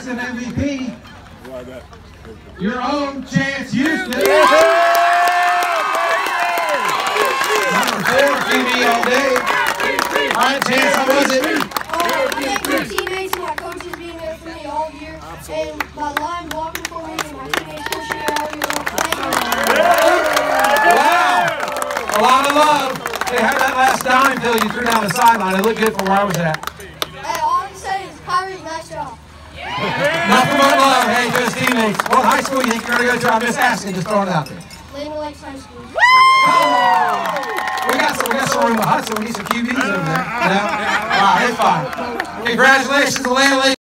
Johnson MVP. Your own Chance Houston. Number four, QB all day. All right, Chance, how was it? Uh, my teammates and my coaches being there for me all year. And my line blocking for me and my teammates pushing me all year long. Thank you. Wow. A lot of love. Hey, how did that last dime feel you threw down the sideline? It looked good from where I was at. Hey, all I can say is, Kyrie, nice job. Nothing but love, hey, to his teammates. What high school you think you're going to go to? I'm just asking, just throwing it out there. Land O' Lakes High School. We got some, we got some room at Hudson. We need some QBs over there. You know? It's fine. Congratulations, Atlanta Lake.